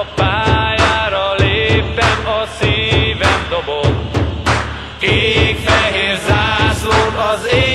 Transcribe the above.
a pályára léptem, a szívem dobog. Kék-fehér zászlón az ég.